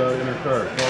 uh, in her car.